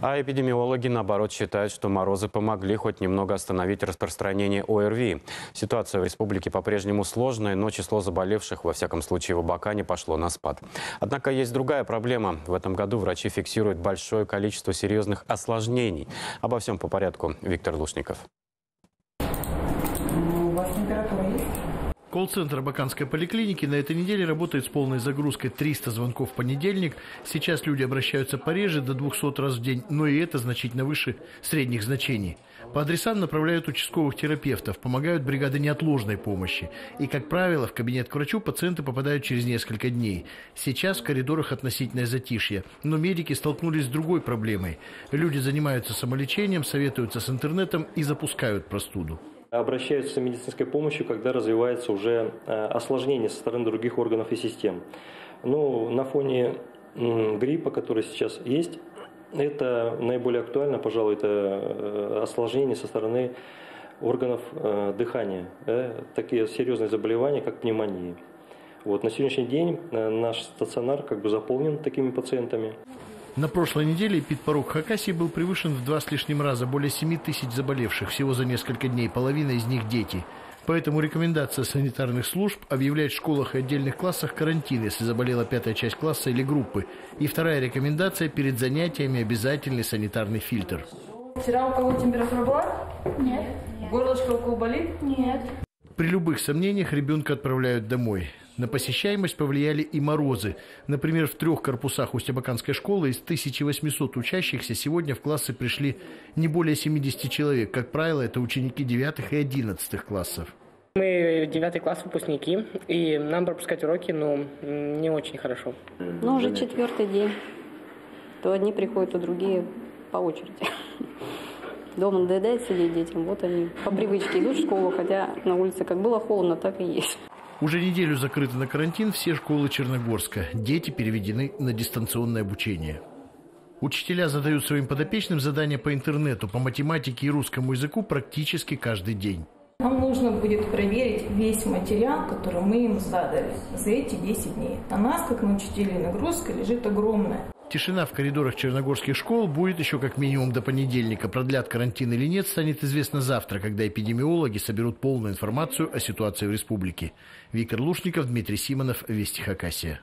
А эпидемиологи, наоборот, считают, что морозы помогли хоть немного остановить распространение ОРВИ. Ситуация в республике по-прежнему сложная, но число заболевших, во всяком случае в Абакане, пошло на спад. Однако есть другая проблема. В этом году врачи фиксируют большое количество серьезных осложнений. Обо всем по порядку. Виктор Лушников. У вас температура есть? Колл-центр Абаканской поликлиники на этой неделе работает с полной загрузкой 300 звонков в понедельник. Сейчас люди обращаются пореже, до 200 раз в день, но и это значительно выше средних значений. По адресам направляют участковых терапевтов, помогают бригады неотложной помощи. И, как правило, в кабинет к врачу пациенты попадают через несколько дней. Сейчас в коридорах относительное затишье. Но медики столкнулись с другой проблемой. Люди занимаются самолечением, советуются с интернетом и запускают простуду обращаются за медицинской помощью, когда развивается уже э, осложнение со стороны других органов и систем. Ну, на фоне гриппа, который сейчас есть, это наиболее актуально, пожалуй, это э, осложнение со стороны органов э, дыхания. Такие серьезные заболевания, как пневмония. Вот, на сегодняшний день наш стационар как бы заполнен такими пациентами. На прошлой неделе эпидпорог Хакасии был превышен в два с лишним раза, более 7 тысяч заболевших, всего за несколько дней, половина из них дети. Поэтому рекомендация санитарных служб объявлять в школах и отдельных классах карантин, если заболела пятая часть класса или группы. И вторая рекомендация – перед занятиями обязательный санитарный фильтр. Вчера у кого температура была? Нет. Горлышко у кого болит? Нет. При любых сомнениях ребенка отправляют домой. На посещаемость повлияли и морозы. Например, в трех корпусах Устебаканской школы из 1800 учащихся сегодня в классы пришли не более 70 человек. Как правило, это ученики 9 и 11 классов. Мы девятый класс выпускники, и нам пропускать уроки, ну, не очень хорошо. Ну, уже четвертый день. То одни приходят, то другие по очереди. Дома надоедает сидеть детям, вот они по привычке идут в школу, хотя на улице как было холодно, так и есть. Уже неделю закрыты на карантин все школы Черногорска. Дети переведены на дистанционное обучение. Учителя задают своим подопечным задания по интернету, по математике и русскому языку практически каждый день. Нам нужно будет проверить весь материал, который мы им задали за эти 10 дней. А нас, как на учителей, нагрузка лежит огромная. Тишина в коридорах черногорских школ будет еще как минимум до понедельника. Продлят карантин или нет, станет известно завтра, когда эпидемиологи соберут полную информацию о ситуации в республике. Виктор Лушников, Дмитрий Симонов, Вести Хакасия.